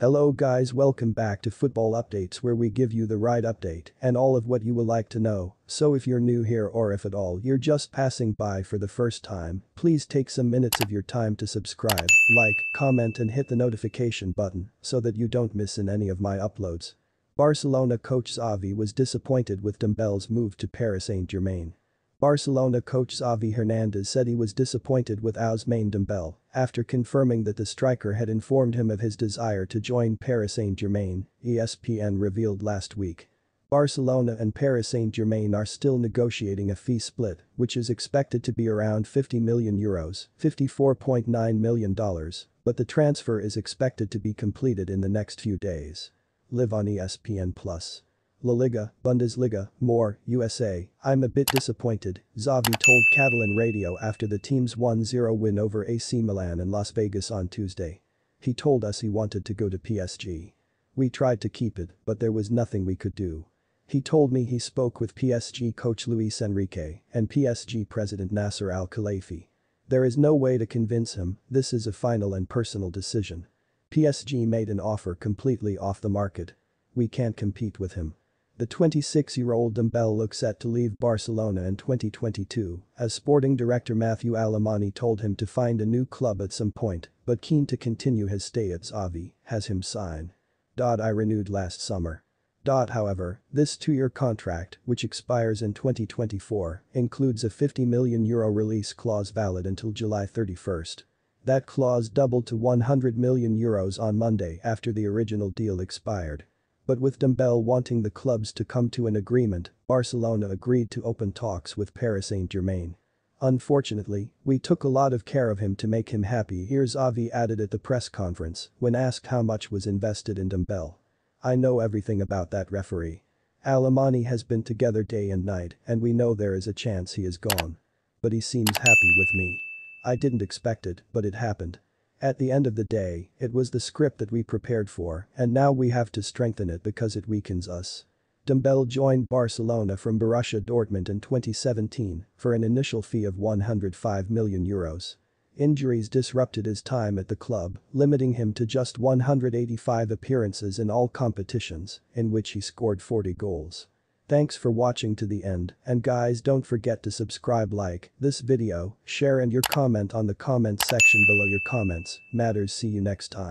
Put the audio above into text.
Hello guys welcome back to Football Updates where we give you the right update and all of what you will like to know, so if you're new here or if at all you're just passing by for the first time, please take some minutes of your time to subscribe, like, comment and hit the notification button so that you don't miss in any of my uploads. Barcelona coach Xavi was disappointed with Dembele's move to Paris Saint-Germain. Barcelona coach Xavi Hernandez said he was disappointed with Ousmane Dembele after confirming that the striker had informed him of his desire to join Paris Saint-Germain, ESPN revealed last week. Barcelona and Paris Saint-Germain are still negotiating a fee split, which is expected to be around 50 million euros, $54.9 million, but the transfer is expected to be completed in the next few days. Live on ESPN+. La Liga, Bundesliga, more, USA, I'm a bit disappointed, Xavi told Catalan radio after the team's 1-0 win over AC Milan in Las Vegas on Tuesday. He told us he wanted to go to PSG. We tried to keep it, but there was nothing we could do. He told me he spoke with PSG coach Luis Enrique and PSG president Nasser Al-Khelaifi. There is no way to convince him, this is a final and personal decision. PSG made an offer completely off the market. We can't compete with him. The 26-year-old Dembele looks set to leave Barcelona in 2022, as sporting director Mateu Alemany told him to find a new club at some point, but keen to continue his stay at Xavi, has him sign. I renewed last summer. However, this two-year contract, which expires in 2024, includes a 50 million euro release clause valid until July 31st. That clause doubled to 100 million euros on Monday after the original deal expired. But with Dembele wanting the clubs to come to an agreement, Barcelona agreed to open talks with Paris Saint-Germain. Unfortunately, we took a lot of care of him to make him happy here's Xavi added at the press conference when asked how much was invested in Dembele. I know everything about that referee. Alemany has been together day and night and we know there is a chance he is gone. But he seems happy with me. I didn't expect it, but it happened. At the end of the day, it was the script that we prepared for and now we have to strengthen it because it weakens us. Dembele joined Barcelona from Borussia Dortmund in 2017 for an initial fee of 105 million euros. Injuries disrupted his time at the club, limiting him to just 185 appearances in all competitions, in which he scored 40 goals. Thanks for watching to the end and guys don't forget to subscribe like this video, share and your comment on the comment section below your comments matters see you next time.